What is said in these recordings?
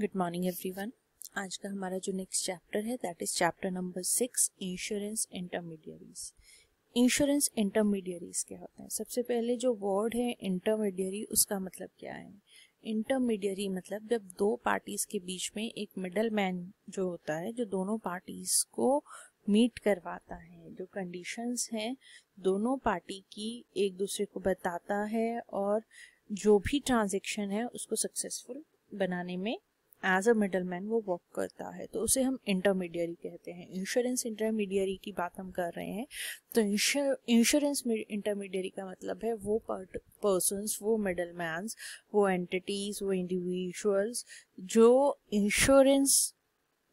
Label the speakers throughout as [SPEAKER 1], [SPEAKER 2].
[SPEAKER 1] Good morning everyone आज का हमारा जो नेक्स्ट चैप्टर है that is chapter number six insurance intermediaries insurance intermediaries क्या होता है? सबसे पहले जो वर्ड है इंटरमीडियरी उसका मतलब क्या है? इंटरमीडियरी मतलब जब दो पार्टीज़ के बीच में एक मिडल मैन जो होता है, जो दोनों पार्टीज़ को मीट करवाता है, जो कंडीशंस हैं, दोनों पार्टी की एक दूसरे को बताता है और जो भी ट्रांजेक्शन है, उसको सक्सेसफुल बनाने में एज अ मिडल मैन वो वर्क करता है तो उसे हम इंटरमीडियरी कहते हैं। इंश्योरेंस इंटरमीडियरी की बात हम कर रहे हैं तो इंश्योरेंस इंटरमीडियरी का मतलब है वो पर्सन वो मिडल मैं वो एंटिटीज वो इंडिविजुअल्स जो इंश्योरेंस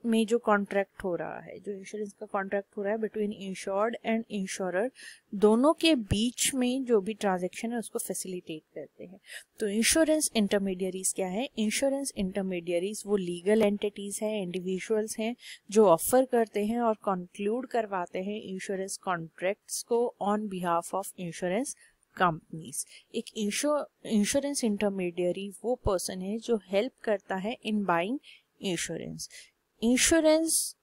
[SPEAKER 1] में जो कॉन्ट्रैक्ट हो रहा है, जो इंश्योरेंस का कॉन्ट्रैक्ट हो रहा है बिटवीन इंश्योर्ड एंड इंश्योरर दोनों के बीच में जो भी ट्रांजेक्शन है उसको फैसिलिटेट करते हैं। तो इंश्योरेंस इंटरमीडियरीज क्या है? इंश्योरेंस इंटरमीडियरीज वो लीगल एंटिटीज हैं इंडिविजुअल्स हैं, जो ऑफ़र करते हैं और कंक्लूड करवाते हैं इंश्योरेंस कॉन्ट्रैक्ट्स को on behalf of insurance companies एक इंश्योरेंस इंटरमीडियरी वो पर्सन है जो हेल्प करता है इन बाइंग इंश्योरेंस इंश्योरेंस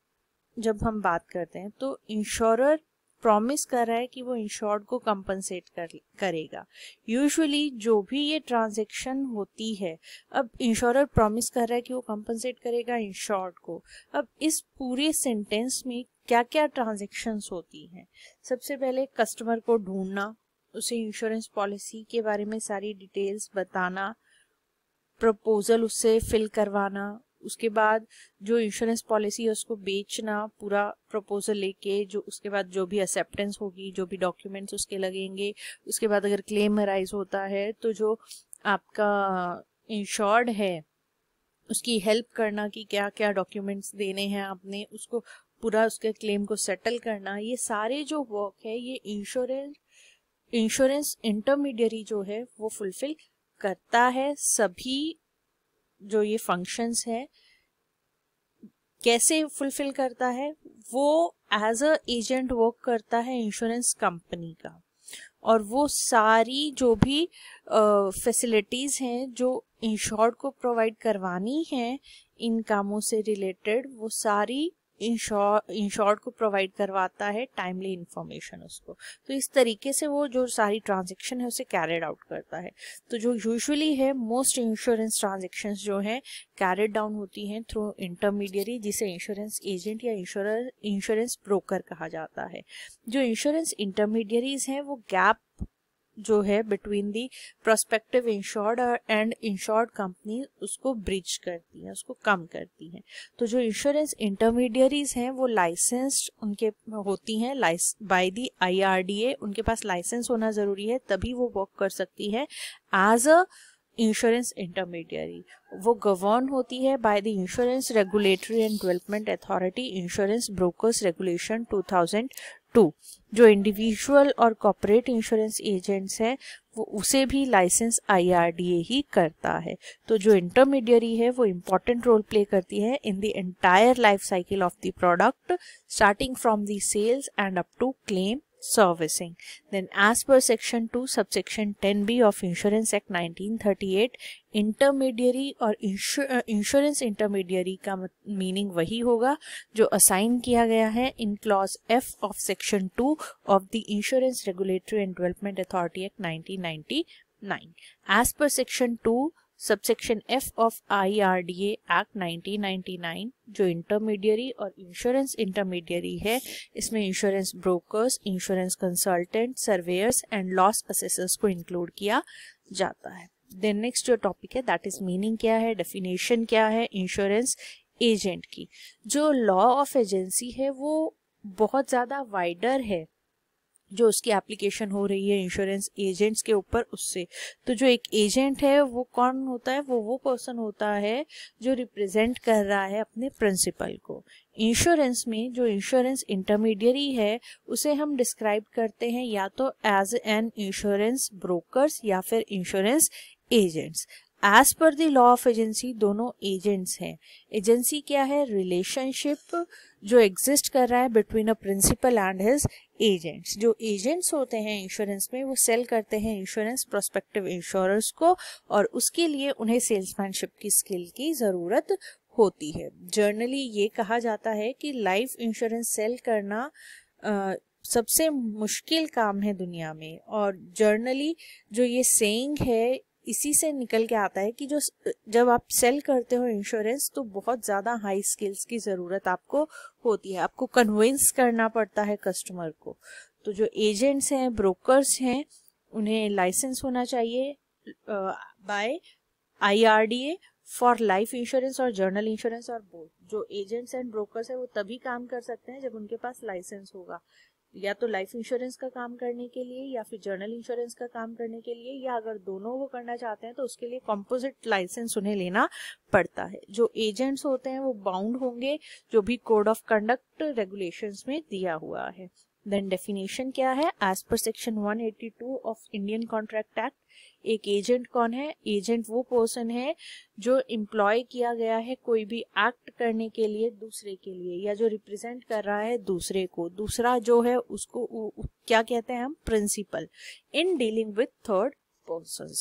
[SPEAKER 1] जब हम बात करते हैं तो इंश्योरर प्रॉमिस कर रहा है कि वो इंश्योर्ड को कंपनसेट कर, करेगा। यूजुअली जो भी ये ट्रांजेक्शन होती है, अब इंश्योरर प्रॉमिस कर रहा है कि वो कंपनसेट करेगा इंश्योर्ड को। अब इस पूरे सेंटेंस में क्या क्या ट्रांजेक्शन्स होती हैं? सबसे पहले कस्टमर को ढूंढना, उसे इंश्योरेंस पॉलिसी के बारे में सारी डिटेल्स बताना, प्रपोजल उससे फिल करवाना उसके बाद जो इंश्योरेंस पॉलिसी है, उसको बेचना, पूरा प्रपोजल लेके, जो उसके बाद जो भी एक्सेप्टेंस होगी, जो भी डॉक्यूमेंट्स उसके लगेंगे, उसके बाद अगर क्लेम अराइज होता है तो जो आपका इंश्योर्ड है, उसकी हेल्प करना कि क्या क्या डॉक्यूमेंट्स देने हैं आपने, उसको पूरा उसके क्लेम को सेटल करना, ये सारे जो वर्क है, ये इंश्योरेंस इंश्योरेंस इंटरमीडियरी जो है, वो फुलफिल करता है सभी जो ये फ़ंक्शंस है कैसे फुलफिल करता है वो एज अ एजेंट वर्क करता है इंश्योरेंस कंपनी का। और वो सारी जो भी फैसिलिटीज़ uh, हैं जो इंश्योर्ड को प्रोवाइड करवानी है इन कामों से रिलेटेड वो सारी इंश्योर्ड को प्रोवाइड करवाता है टाइमली इंफॉर्मेशन उसको। तो इस तरीके से वो जो सारी ट्रांजेक्शन है उसे कैरिड आउट करता है। तो जो यूजुअली है मोस्ट इंश्योरेंस ट्रांजेक्शन जो है कैरिड डाउन होती हैं थ्रू इंटरमीडियरी जिसे इंश्योरेंस एजेंट या इंश्योरेंस इंश्योरेंस ब्रोकर कहा जाता है। जो इंश्योरेंस इंटरमीडियरीज हैं, वो गैप जो है between the prospective insured and insured company उसको ब्रिज करती है, उसको कम करती है। तो जो इंश्योरेंस इंटरमीडियरीज हैं, वो लाइसेंस्ड उनके होती हैं बाय दी आईआरडीए उनके पास लाइसेंस होना ज़रूरी है, तभी वो वर्क कर सकती है एज अ इंश्योरेंस इंटरमीडियरी वो गवर्न होती है by the insurance regulatory and development authority insurance brokers regulation 2002 जो इंडिविजुअल और कॉपरेट इंश्योरेंस एजेंट्स हैं, वो उसे भी लाइसेंस आईआरडीए ही करता है। तो जो इंटरमीडियरी है, वो इम्पोर्टेंट रोल प्ले करती है in the entire life cycle of the product starting from the sales and up to claim servicing. Then as per section 2 subsection 10b of Insurance Act 1938 intermediary और insurance intermediary का meaning वही होगा जो assign किया गया है in clause F of section 2 of the insurance regulatory and development authority act 1999 as per section 2 subsection F of IRDA act 1999 जो intermediary और इंश्योरेंस इंटरमीडियरी है, इसमें insurance brokers insurance consultant surveyors and loss assessors को include किया जाता है। Then next जो topic है दैट इज़ मीनिंग क्या है डेफिनेशन क्या है इंश्योरेंस एजेंट की। जो लॉ ऑफ़ एजेंसी है, वो बहुत ज़्यादा वाइडर है। जो उसकी एप्लीकेशन हो रही है इंश्योरेंस एजेंट्स के ऊपर उससे। तो जो एक एजेंट है, वो कौन होता है? वो वो पर्सन होता है जो रिप्रेजेंट कर रहा है अपने प्रिंसिपल को। इंश्योरेंस में जो इंश्योरेंस इंटरमीडियरी है, उसे हम डिस्क्राइब करते हैं या तो एज एन इंश्योरेंस ब्रोकर्स या फिर insurance agents as per the law of agency दोनों एजेंट्स हैं। एजेंसी क्या है? रिलेशनशिप जो एग्जिस्ट कर रहा है between a principal and his agents जो एजेंट्स होते हैं इंश्योरेंस में वो सेल करते हैं इंश्योरेंस प्रोस्पेक्टिव इंश्योरर्स को और उसके लिए उन्हें सेल्समैनशिप की स्किल की ज़रूरत होती है। जर्नली ये कहा जाता है कि लाइफ इंश्योरेंस सेल करना आ, सबसे मुश्किल काम है दुनिया में और जर्नली जो ये सेइंग है इसी से निकल के आता है कि जो जब आप सेल करते हो इंश्योरेंस तो बहुत ज़्यादा हाई स्किल्स की ज़रूरत आपको होती है। आपको कन्विंस करना पड़ता है कस्टमर को। तो जो एजेंट्स हैं ब्रोकर्स हैं, उन्हें लाइसेंस होना चाहिए by IRDA for life insurance और जर्नल इंश्योरेंस और बोथ जो एजेंट्स एंड ब्रोकर्स है, वो तभी काम कर सकते हैं जब उनके पास लाइसेंस होगा। या तो लाइफ इंश्योरेंस का काम करने के लिए या फिर जर्नल इंश्योरेंस का काम करने के लिए, या अगर दोनों वो करना चाहते हैं तो उसके लिए कॉम्पोजिट लाइसेंस उन्हें लेना पड़ता है। जो एजेंट्स होते हैं, वो बाउंड होंगे, जो भी कोड ऑफ़ कंडक्ट रेगुलेशन में दिया हुआ है। देन डेफिनेशन क्या है? As per section 182 of Indian contract act एक एजेंट कौन है? एजेंट वो पर्सन है जो एम्प्लॉय किया गया है कोई भी एक्ट करने के लिए दूसरे के लिए या जो रिप्रेजेंट कर रहा है दूसरे को। दूसरा जो है उसको उ, उ, क्या कहते हैं हम? Principal in dealing with third person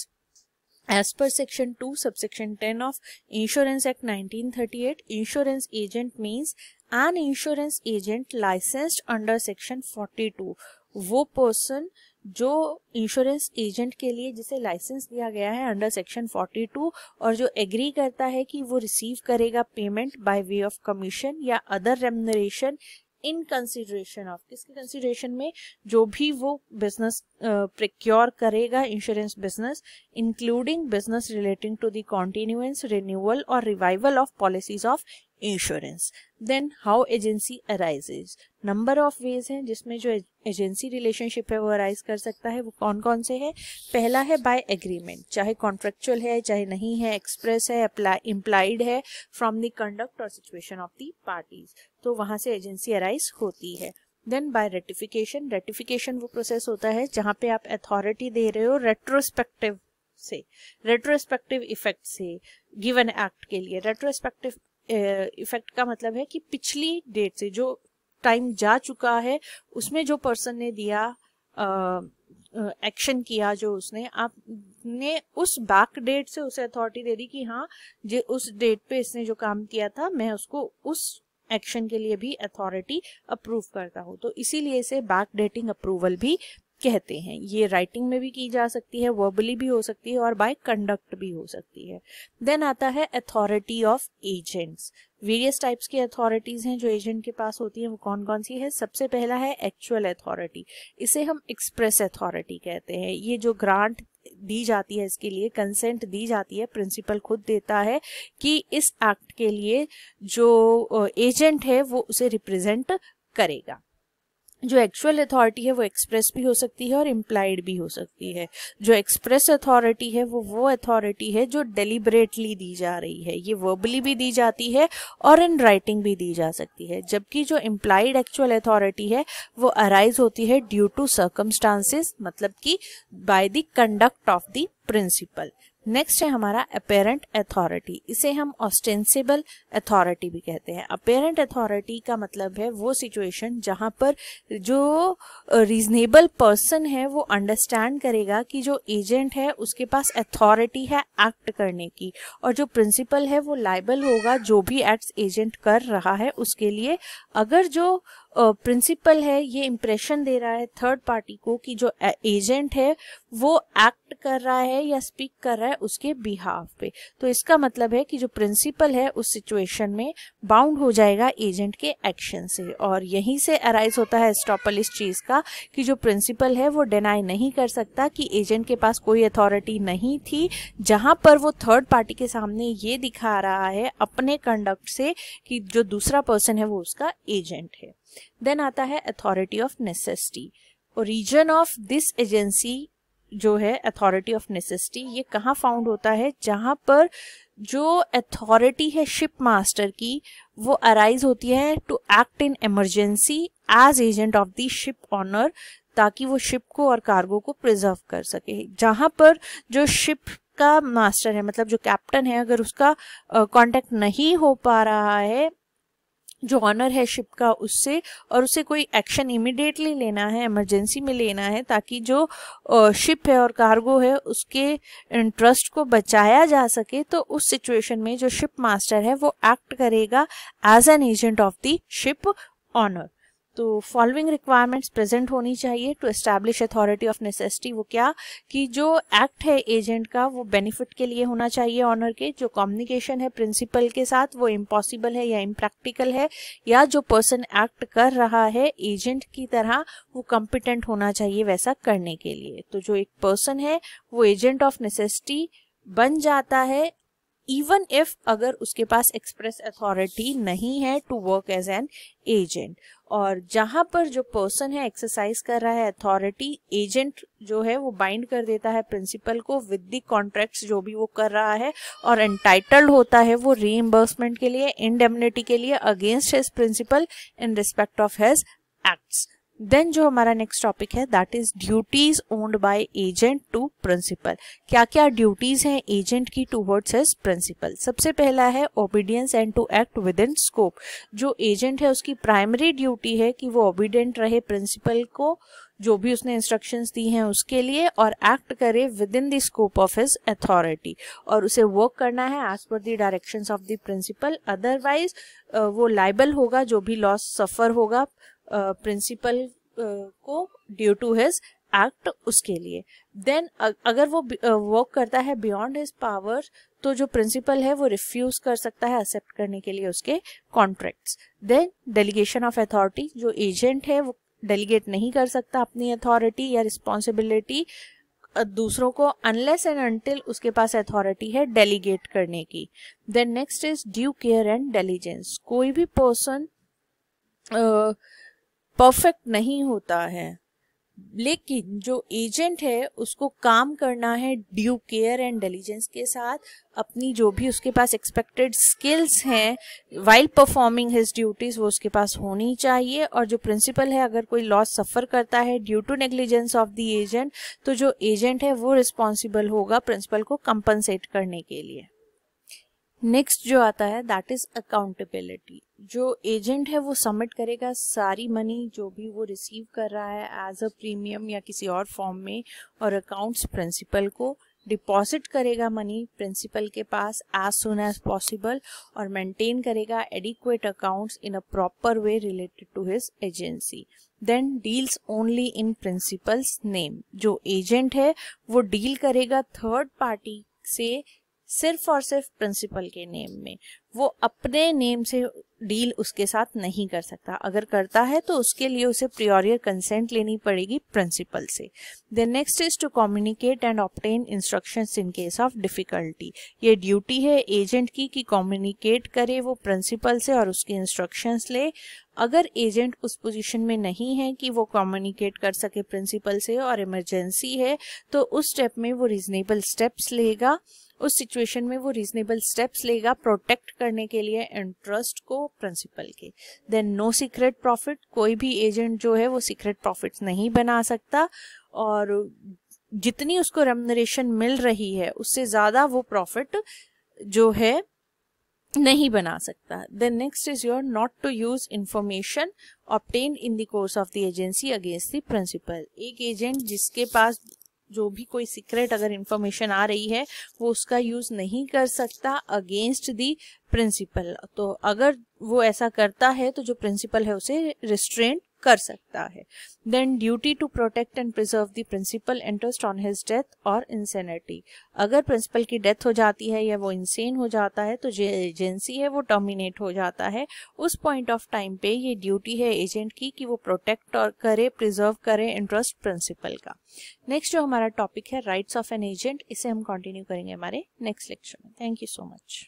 [SPEAKER 1] As per section 2 subsection 10 of Insurance Act 1938, insurance agent means an insurance agent licensed under section 42. वो पर्सन जो इंश्योरेंस एजेंट के लिए जिसे लाइसेंस दिया गया है अंडर सेक्शन 42 और जो एग्री करता है कि वो रिसीव करेगा payment by way of commission या other remuneration in consideration of किसके कंसिडरेशन में जो भी वो बिज़नेस प्रिक्योर करेगा insurance business including business relating to the continuance renewal और revival of policies of insurance then how agency arises number of ways हैं जिसमें जो एजेंसी रिलेशनशिप है वो अराइज कर सकता है, वो कौन कौन से है? पहला है बाय एग्रीमेंट चाहे कॉन्ट्रेक्चुअल है, चाहे नहीं है एक्सप्रेस है इम्प्लाइड है फ्रॉम द कंडक्ट और सिचुएशन ऑफ़ द पार्टीज़ तो वहाँ से एजेंसी अराइज होती है. देन बाय रेटिफिकेशन रेटिफिकेशन वो प्रोसेस होता है जहाँ पे आप अथॉरिटी दे रहे हो रेट्रोस्पेक्टिव से. रेट्रोस्पेक्टिव इफ़ेक्ट से. गिवन एक्ट के लिए. रेट्रोस्पेक्टिव इफ़ेक्ट का मतलब है कि पिछली डेट से जो टाइम जा चुका है, उसमें जो पर्सन ने दिया एक्शन किया जो उसने, आपने उस बैक डेट से उसे अथॉरिटी दे दी कि हाँ जो, उस डेट पे इसने जो काम किया था, मैं उसको उस एक्शन के लिए भी अथॉरिटी अप्रूव करता हूँ। तो इसीलिए इसे बैक डेटिंग अप्रूवल भी कहते हैं। ये राइटिंग में भी की जा सकती है वर्बली भी हो सकती है और बाय कंडक्ट भी हो सकती है। देन आता है authority of agents various types की अथॉरिटीज हैं जो एजेंट के पास होती है, वो कौन कौन सी है? सबसे पहला है एक्चुअल अथॉरिटी इसे हम एक्सप्रेस अथॉरिटी कहते हैं। ये जो ग्रांट दी जाती है इसके लिए कंसेंट दी जाती है प्रिंसिपल खुद देता है कि इस एक्ट के लिए जो एजेंट है, वो उसे रिप्रेजेंट करेगा। जो एक्चुअल अथॉरिटी है वो एक्सप्रेस भी हो सकती है और इम्प्लाइड भी हो सकती है। जो एक्सप्रेस अथॉरिटी है वो वो अथॉरिटी है जो डेलिबरेटली दी जा रही है। ये वर्बली भी दी जाती है और इन राइटिंग भी दी जा सकती है। जबकि जो इम्प्लाइड एक्चुअल अथॉरिटी है वो अराइज होती है ड्यू टू सर्कमस्टांसिस मतलब कि by the conduct of the principal next है हमारा अपेरेंट अथॉरिटी इसे हम ऑस्टेंसिबल अथॉरिटी भी कहते हैं. अपेरेंट अथॉरिटी का मतलब है वो सिचुएशन जहाँ पर जो रीजनेबल पर्सन है, वो अंडरस्टैंड करेगा कि जो एजेंट है, उसके पास अथॉरिटी है एक्ट करने की. और जो प्रिंसिपल है, वो लाइबल होगा जो भी एक्ट एजेंट कर रहा है उसके लिए. अगर जो प्रिंसिपल है, ये इम्प्रेशन दे रहा है थर्ड पार्टी को कि जो एजेंट है, वो एक्ट कर रहा है या स्पीक कर रहा है उसके बिहाफ पे। तो इसका मतलब है कि जो प्रिंसिपल है, उस सिचुएशन में बाउंड हो जाएगा एजेंट के एक्शन से। और यहीं से अराइज होता है स्टॉपल इस चीज़ का कि जो प्रिंसिपल है, वो डिनाई नहीं कर सकता कि एजेंट के पास कोई अथॉरिटी नहीं थी, जहाँ पर वो थर्ड पार्टी के सामने ये दिखा रहा है अपने कंडक्ट से कि जो दूसरा पर्सन है, वो उसका एजेंट है। देन आता है authority of necessity origin of this agency जो है अथॉरिटी ऑफ़ नेसेसिटी ये कहाँ फाउंड होता है? जहाँ पर जो अथॉरिटी है शिप मास्टर की, वो अराइज होती है to act in emergency as agent of the ship owner ताकि वो शिप को और कार्गो को प्रिजर्व कर सके। जहाँ पर जो शिप का मास्टर है मतलब जो कैप्टन है, अगर उसका कांटेक्ट नहीं हो पा रहा है जो ऑनर है शिप का उससे और उसे कोई एक्शन इमिडिएटली लेना है इमरजेंसी में लेना है ताकि जो शिप है और कार्गो है उसके इंटरेस्ट को बचाया जा सके तो उस सिचुएशन में जो शिप मास्टर है वो एक्ट करेगा as an agent of the ship owner तो फॉलोइंग रिक्वायरमेंट्स प्रेजेंट होनी चाहिए to establish authority of necessity वो क्या? कि जो एक्ट है एजेंट का, वो बेनिफिट के लिए होना चाहिए ऑनर के, जो कम्युनिकेशन है प्रिंसिपल के साथ, वो इम्पॉसिबल है या इम्प्रैक्टिकल है, या जो पर्सन एक्ट कर रहा है एजेंट की तरह, वो कम्पिटेंट होना चाहिए वैसा करने के लिए। तो जो एक पर्सन है, वो एजेंट ऑफ़ नेसेसिटी बन जाता है इवन इफ़ अगर उसके पास एक्सप्रेस अथॉरिटी नहीं है to work as an agent और जहाँ पर जो पर्सन है एक्सरसाइज कर रहा है अथॉरिटी एजेंट जो है, वो बाइंड कर देता है प्रिंसिपल को विद दी कॉन्ट्रैक्ट्स जो भी वो कर रहा है और एंटाइटल्ड होता है वो रीइंबर्समेंट के लिए इंडेमनिटी के लिए against his principal in respect of his acts then जो हमारा नेक्स्ट टॉपिक है that is duties owned by agent to principal क्या क्या ड्यूटीज़ हैं एजेंट की टूवर्ड्स हिज प्रिंसिपल सबसे पहला है obedience and to act within scope जो एजेंट है, उसकी प्राइमरी ड्यूटी है कि वो ओबीडियंट रहे प्रिंसिपल को, जो भी उसने इंस्ट्रक्शंस दी हैं उसके लिए, और एक्ट करे within the scope of his authority और उसे वर्क करना है as per the directions of the principal otherwise वो लाइबल होगा, जो भी लॉस सफ़र होगा प्रिंसिपल को ड्यू टू हिज एक्ट उसके लिए। देन अगर वो वर्क करता है बियॉन्ड हिज पावर तो जो प्रिंसिपल है वो रिफ्यूज कर सकता है एक्सेप्ट करने के लिए उसके contracts then delegation of authority जो एजेंट है वो डेलीगेट नहीं कर सकता अपनी अथॉरिटी या रिस्पॉन्सिबिलिटी दूसरों को अनलेस एंड अनटिल उसके पास अथॉरिटी है डेलीगेट करने की। Then next is due care and diligence कोई भी पर्सन परफेक्ट नहीं होता है। लेकिन जो एजेंट है, उसको काम करना है ड्यू केयर एंड डिलीजेंस के साथ। अपनी जो भी उसके पास एक्सपेक्टेड स्किल्स हैं वाइल परफॉर्मिंग हिज ड्यूटीज़ वो उसके पास होनी चाहिए। और जो प्रिंसिपल है, अगर कोई लॉस सफ़र करता है due to negligence of the agent तो जो एजेंट है, वो रिस्पॉन्सिबल होगा प्रिंसिपल को कंपनसेट करने के लिए। नेक्स्ट जो आता है दैट इज़ अकाउंटेबिलिटी जो एजेंट है, वो सबमिट करेगा सारी मनी जो भी वो रिसीव कर रहा है एज अ प्रीमियम या किसी और फॉर्म में और अकाउंट्स प्रिंसिपल को डिपॉजिट करेगा मनी प्रिंसिपल के पास एज सुन एज पॉसिबल और मेंटेन करेगा adequate accounts in a proper way related to his agency then deals only in principal's name जो एजेंट है, वो डील करेगा थर्ड पार्टी से सिर्फ़ और सिर्फ़ प्रिंसिपल के नेम में। वो अपने नेम से डील उसके साथ नहीं कर सकता। अगर करता है तो उसके लिए उसे प्रियोरियर कंसेंट लेनी पड़ेगी प्रिंसिपल से। Then next is to communicate and obtain instructions in case of difficulty ये ड्यूटी है एजेंट की कि कम्युनिकेट करे वो प्रिंसिपल से और उसकी इंस्ट्रक्शंस ले। अगर एजेंट उस पोजीशन में नहीं है कि वो कम्युनिकेट कर सके प्रिंसिपल से और इमरजेंसी है तो उस स्टेप में वो रीजनेबल स्टेप्स लेगा। उस सिचुएशन में वो रीजनेबल स्टेप्स लेगा प्रोटेक्ट करने के लिए इंटरेस्ट को प्रिंसिपल के। देन नो सीक्रेट प्रॉफिट कोई भी एजेंट जो है वो सीक्रेट प्रॉफिट्स नहीं बना सकता और जितनी उसको रेमनरेशन मिल रही है, उससे ज़्यादा वो प्रॉफिट जो है नहीं बना सकता। Then next is your not to use information obtained in the course of the agency against the principal एक एजेंट जिसके पास जो भी कोई सीक्रेट अगर इंफॉर्मेशन आ रही है, वो उसका यूज़ नहीं कर सकता अगेंस्ट दी प्रिंसिपल तो अगर वो ऐसा करता है तो जो प्रिंसिपल है उसे रिस्ट्रेंट कर सकता है। Then duty to protect and preserve the principal interest on his death और इंसेनिटी अगर प्रिंसिपल की डेथ हो जाती है या वो इंसेन हो जाता है तो जो एजेंसी है, वो टर्मिनेट हो जाता है। उस पॉइंट ऑफ़ टाइम पे ये ड्यूटी है एजेंट की कि वो प्रोटेक्ट और करे प्रिजर्व करे इंटरेस्ट प्रिंसिपल का। नेक्स्ट जो हमारा टॉपिक है राइट्स ऑफ़ एन एजेंट इसे हम कंटिन्यू करेंगे हमारे नेक्स्ट लेक्चर में। Thank you so much